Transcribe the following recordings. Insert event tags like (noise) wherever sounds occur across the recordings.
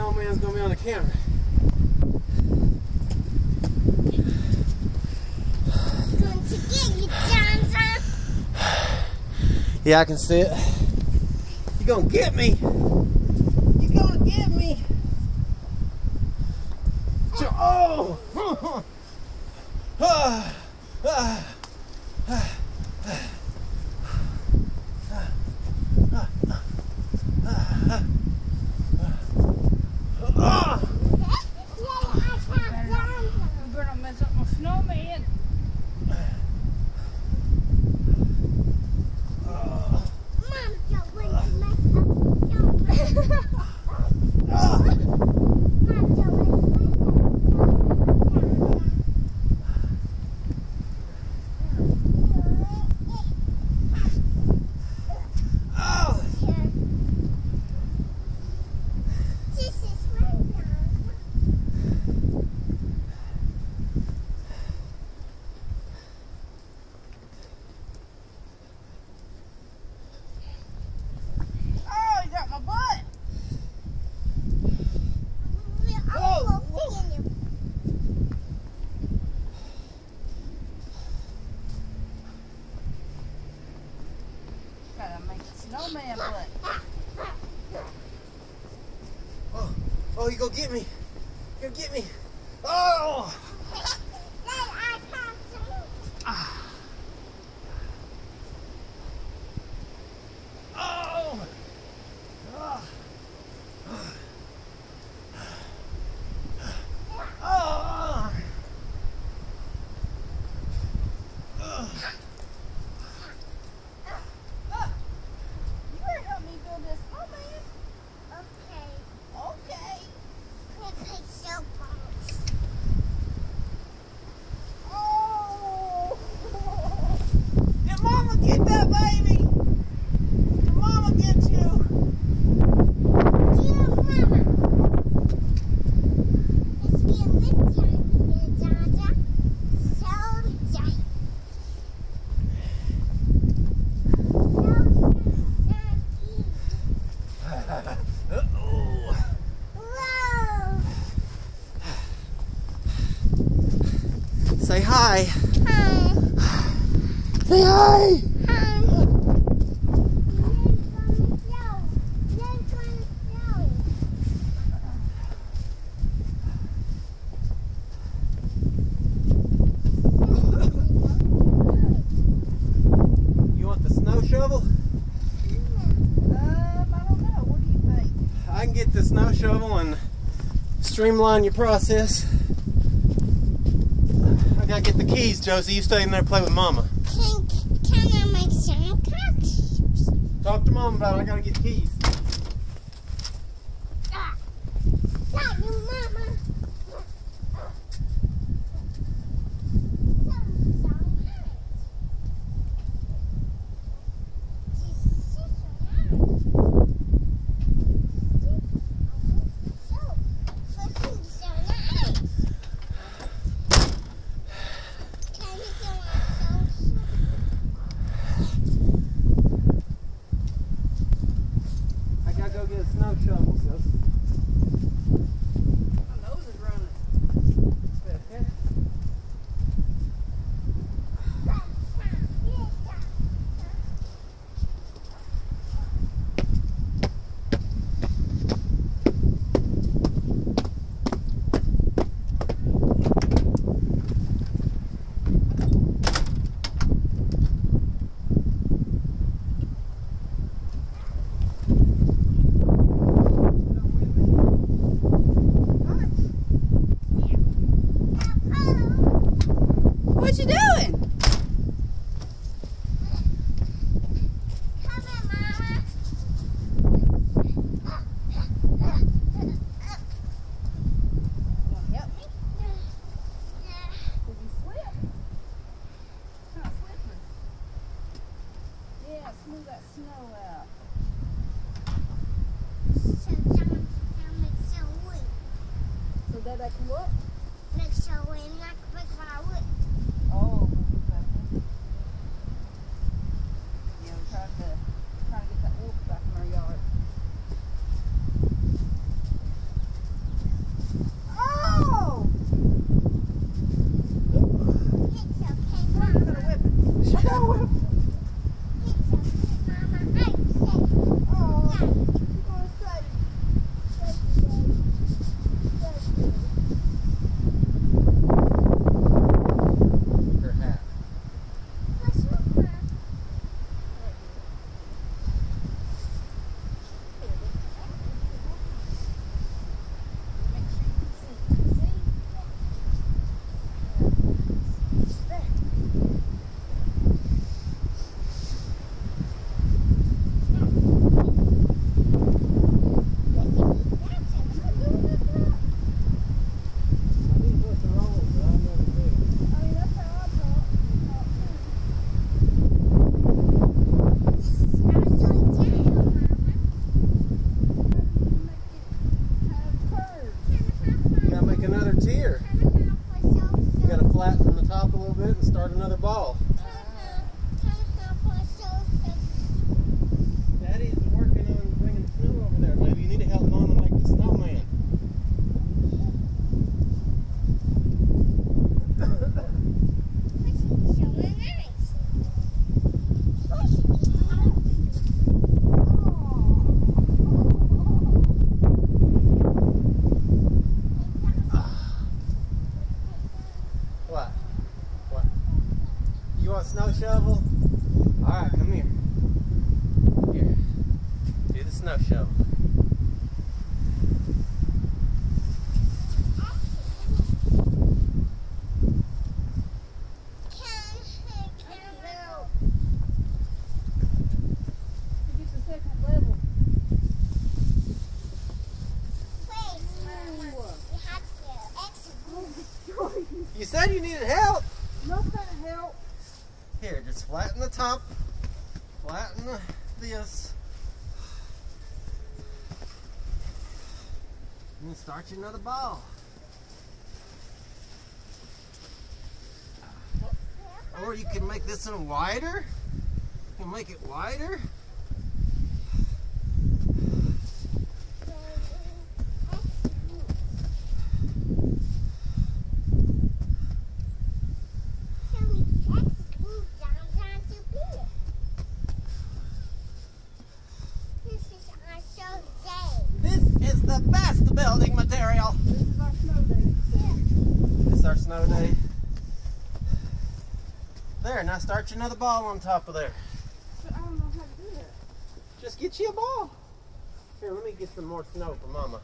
snowman's gonna be on the camera. Yeah, I can see it. You gonna get me? You gonna get me? Oh! Ah, ah, ah, ah. I'm gonna mess up my snowman. Oh! Oh, you got my butt. Gotta make a snowman butt. Oh, oh, you gonna get me? You get me? Oh! Ah. Oh! You better help me build this snowman. Okay. Oh. Did mama get that baby? Did mama get you? Uh-oh. Say hi. Say hi. You want the snow shovel? Um, I don't know. What do you think? I can get the snow shovel and streamline your process. I gotta get the keys, Josie. You stay in there and play with Mama. Talk to Mom about it. I gotta get keys. You want snow shovel? Alright, come here. Here. Do the snow shovel. Watch another ball. Or you can make this one wider. You can make it wider. I start you another ball on top of there. But I don't know how to do that. Just get you a ball. Here, let me get some more snow for Mama.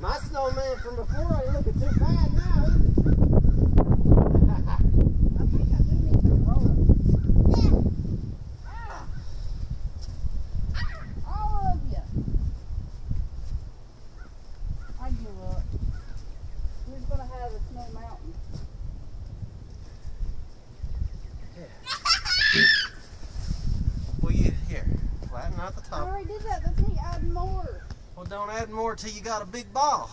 My snowman from before I look too bad now. until you got a big ball.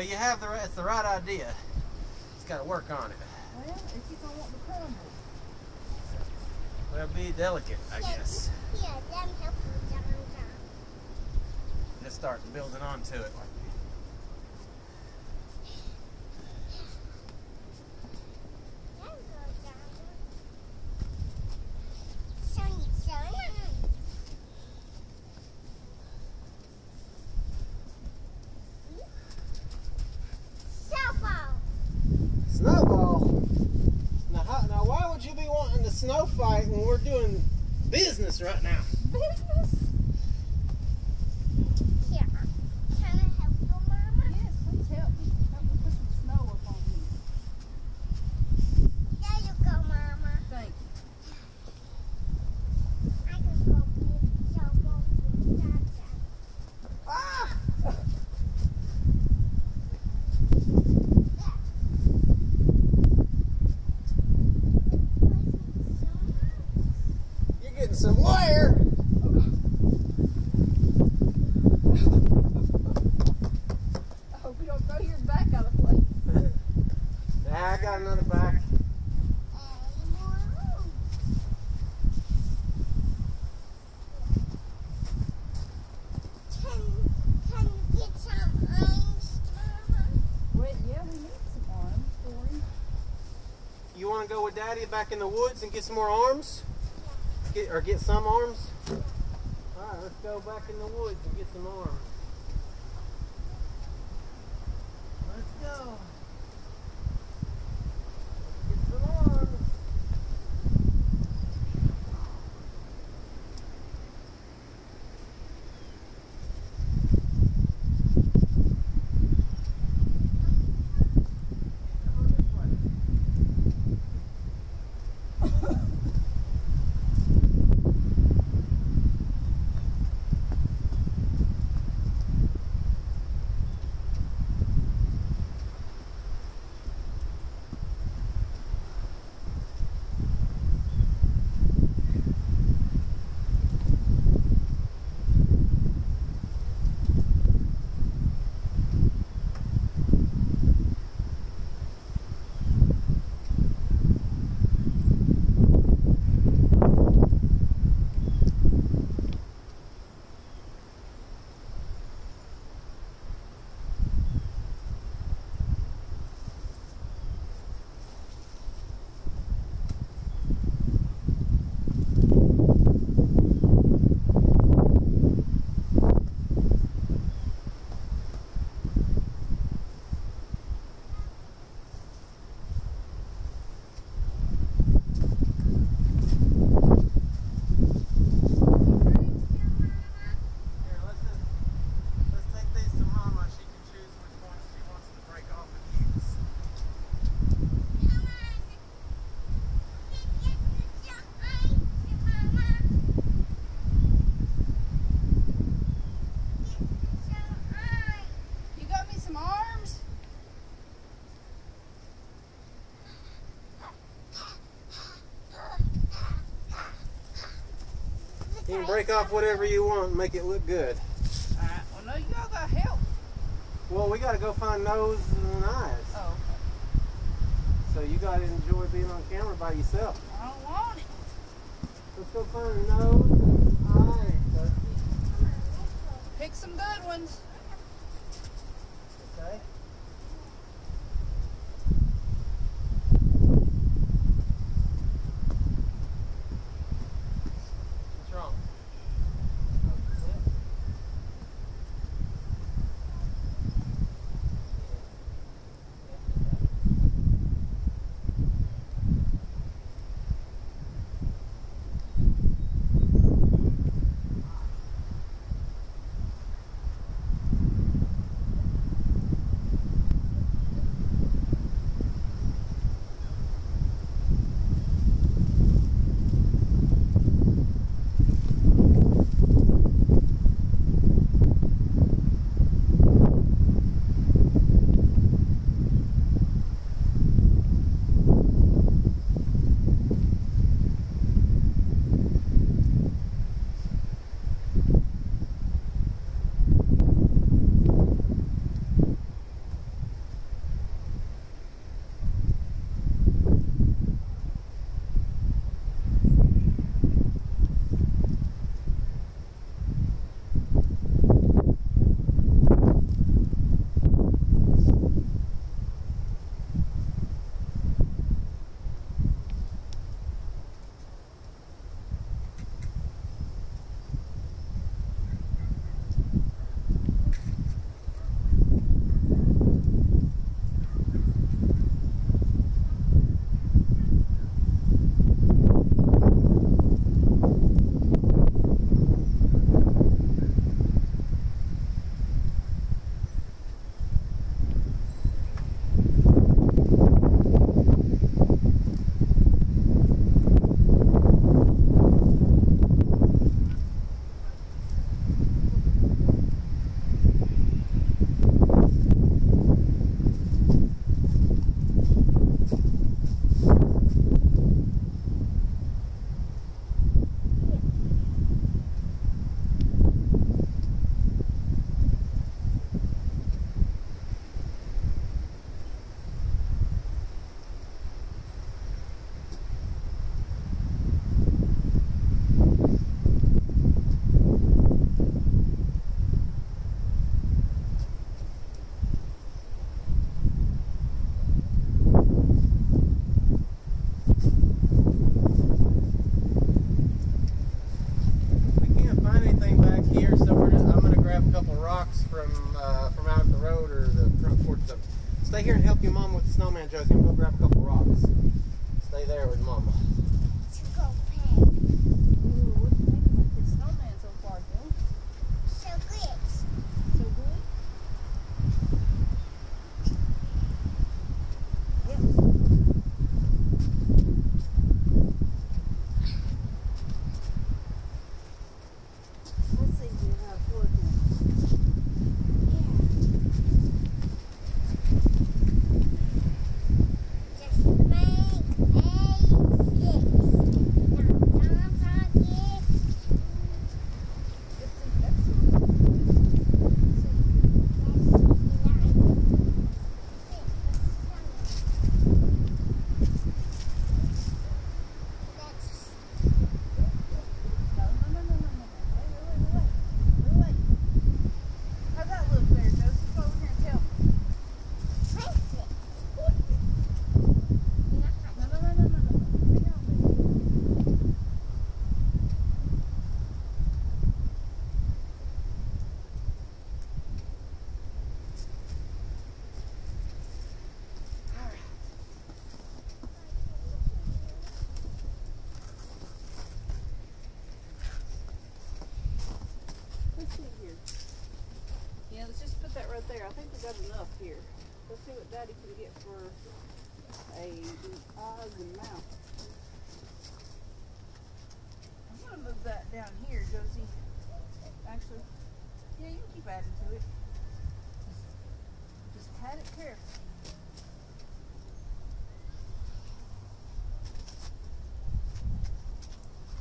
Well, you have the right, it's the right idea. It's got to work on it. Well, if you don't want crumble. Well, be delicate, I guess. Yeah, let me help you. Just start building onto it want to go with Daddy back in the woods and get some more arms? Get, or get some arms? All right, let's go back in the woods and get some arms. Let's go. You can break off whatever you want and make it look good. Alright, well, no, you all got help. Well, we got to go find nose and eyes. Oh, So you got to enjoy being on camera by yourself. I don't want it. Let's go find nose and eyes. Dusty. Pick some good ones. Stay here and help your mom with the snowman, Josie. I'm going to grab a couple rocks. Stay there with mom. There. I think we got enough here. Let's see what Daddy can get for a eyes and mouth. I'm gonna move that down here, Josie. Actually, yeah, you can keep adding to it. Just, pat it carefully.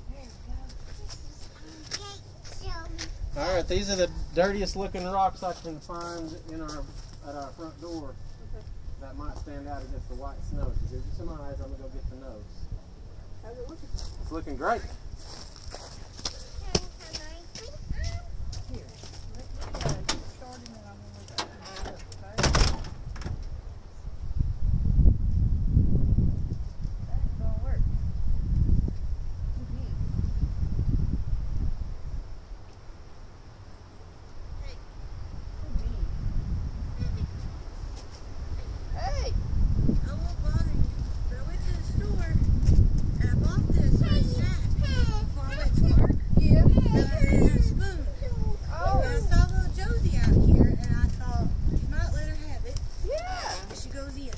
There we go. All right, these are the dirtiest looking rocks I can find in our at our front door. Okay. That might stand out against the white snow. So give you some eyes. I'm gonna go get the nose. How's it looking? It's looking great. Here. Let me uh, get started and I'm gonna look at it, okay? That ain't gonna work. Too big. Too big. Hey! I won't bother you, but I went to the store and I bought this for a snack before I went to work. Yeah. And I didn't have a spoon. Oh! And I saw little Josie out here and I thought, you might let her have it. Yeah! And she goes in.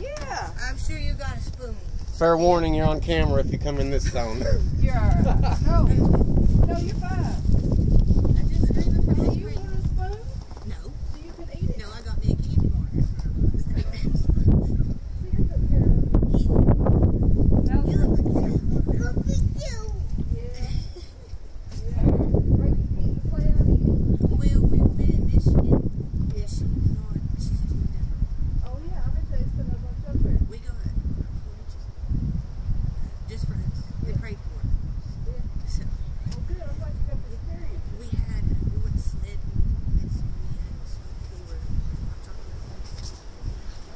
Yeah! I'm sure you got a spoon. Fair warning, you're on camera if you come in this zone. (laughs) You're alright. No. No, you're fine. I just screaming for Do ice you cream. want a spoon No, so you can eat it? no, I got me a candy bar. Here, took care of it. Now, You look like yeah. Yeah. Right, you can eat the play out eating. Well, we've been in Michigan and she's on, she's in Denver. Oh yeah, I bet you it's been a bunch up there. We got four inches. Just for us. They prayed for it. Yeah. So. Well, good. I'm glad you got the experience. We had we went sled and so we had a snow floor.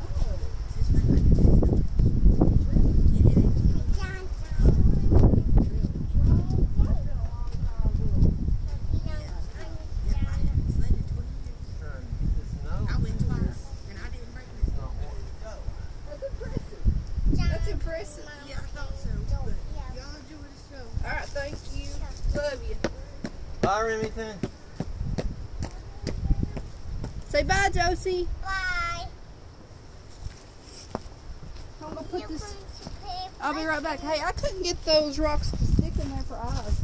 Oh, It's fun. I did it. Yeah, it is. well, it's been a long time. Will. Yeah, I haven't sled in 20 years. I went twice and I didn't break this. That's impressive. That's impressive. Yeah, I thought so. But y'all enjoy the show. All right, thank you. Love you. Bye, Remington. Say bye. I'm gonna put this. going to pay for I'll be right back. Hey, I couldn't get those rocks to stick in there for eyes.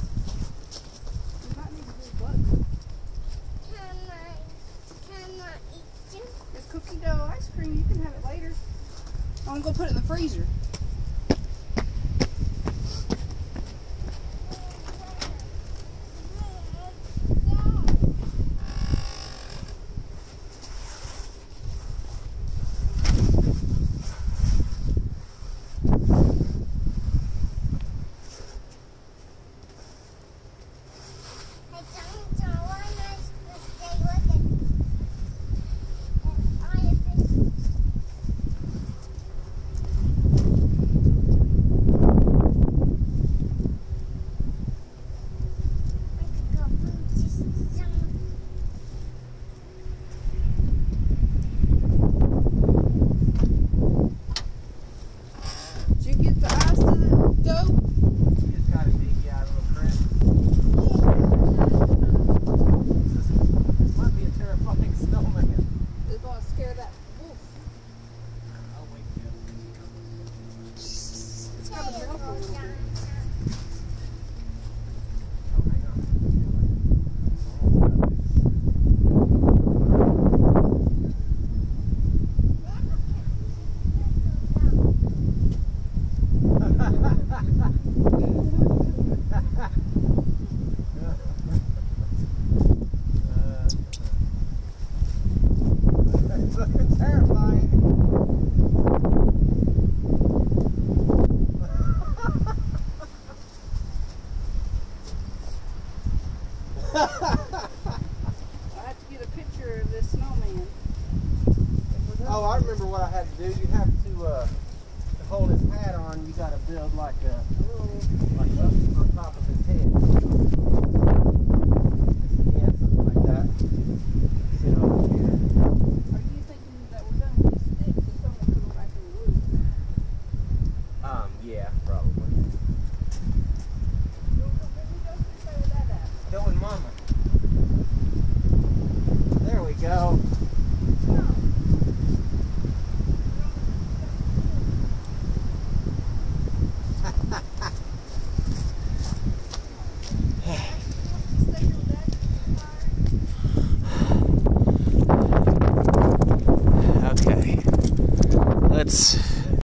We might need to do a. Can I, can I eat you? It's cookie dough ice cream. You can have it later. I'm gonna go put it in the freezer. I don't know why I stay with it. And I have been a little bit. Oh, hang on. Uh, It's looking terrifying. I have to get a picture of this snowman. Oh, I remember what I had to do. You have to, uh, to hold his hat on, you got to build like a, like up on top of his head.